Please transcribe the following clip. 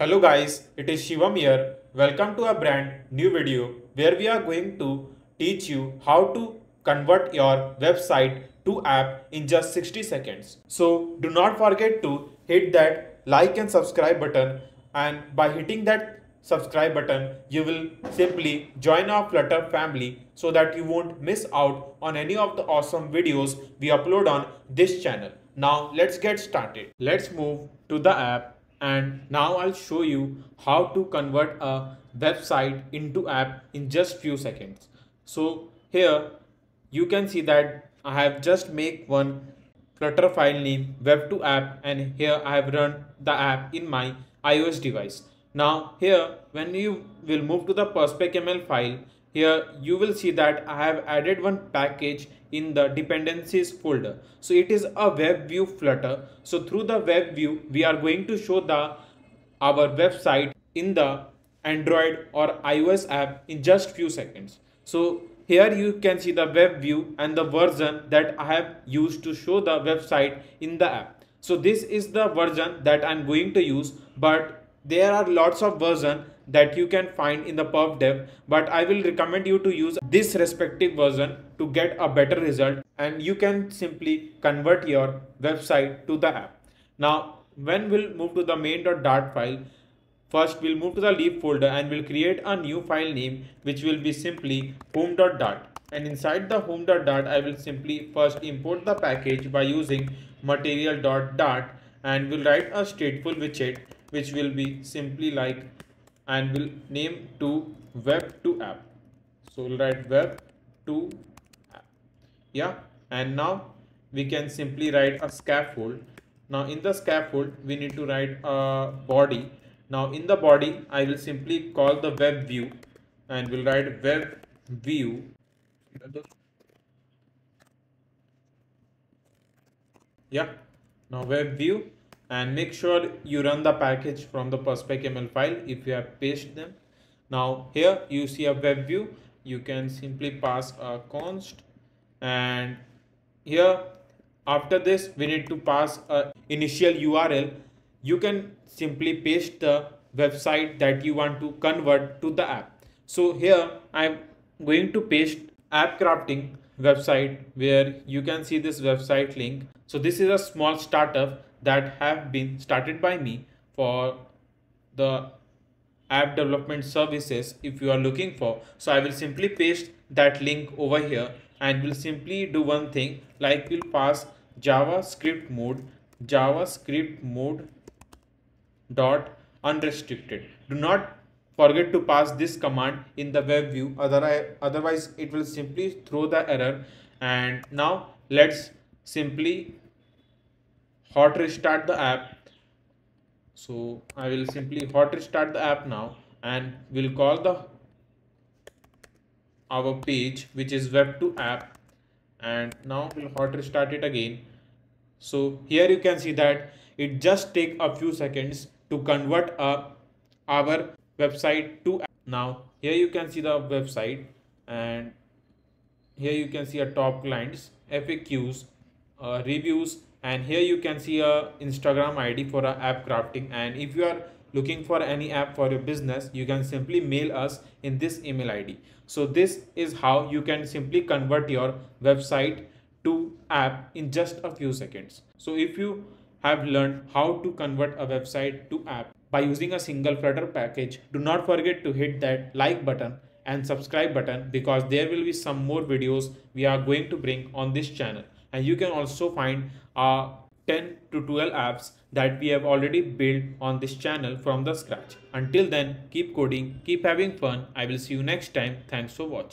Hello guys, it is Shivam here. Welcome to a brand new video where we are going to teach you how to convert your website to app in just 60 seconds. So do not forget to hit that like and subscribe button and by hitting that subscribe button you will simply join our Flutter family so that you won't miss out on any of the awesome videos we upload on this channel. Now let's get started. Let's move to the app and now I'll show you how to convert a website into app in just few seconds. So here you can see that I have just make one Flutter file name web to app and here I have run the app in my iOS device. Now here when you will move to the pubspec file here you will see that I have added one package in the dependencies folder. So it is a web view flutter. So through the web view we are going to show the our website in the Android or iOS app in just few seconds. So here you can see the web view and the version that I have used to show the website in the app. So this is the version that I'm going to use but there are lots of version that you can find in the pub.dev, but I will recommend you to use this respective version to get a better result and you can simply convert your website to the app. Now when we'll move to the main.dart file first we'll move to the lib folder and we'll create a new file name which will be simply home.dart and inside the home.dart I will simply first import the package by using material.dart and we'll write a stateful widget which will be simply like and will name to web to app. So we'll write web to app. Yeah? And now we can simply write a scaffold. Now in the scaffold we need to write a body. Now in the body i will simply call the web view and we'll write web view. Yeah? Now web view and make sure you run the package from the pubspec.yaml file if you have pasted them. Now here you see a web view. You can simply pass a const. And here after this we need to pass a initial url you can simply paste the website that you want to convert to the app. So here i'm going to paste app crafting website where you can see this website link. So this is a small startup that have been started by me for the app development services if you are looking for. So i will simply paste that link over here and we'll simply do one thing like we'll pass javascript mode javascript mode dot unrestricted. Do not forget to pass this command in the web view otherwise otherwise it will simply throw the error. And now let's simply hot restart the app. So I will simply hot restart the app now and we'll call the our page which is web to app. And now we'll hot restart it again. So here you can see that it just take a few seconds to convert a our website to app. now here you can see the website and here you can see a top clients FAQs uh, reviews and here you can see a instagram id for a app crafting. And if you are looking for any app for your business you can simply mail us in this email id so this is how you can simply convert your website to app in just a few seconds. So if you have learned how to convert a website to app by using a single flutter package do not forget to hit that like button and subscribe button because there will be some more videos we are going to bring on this channel and you can also find uh, 10 to 12 apps that we have already built on this channel from the scratch. Until then, keep coding, keep having fun. I will see you next time. Thanks for watching.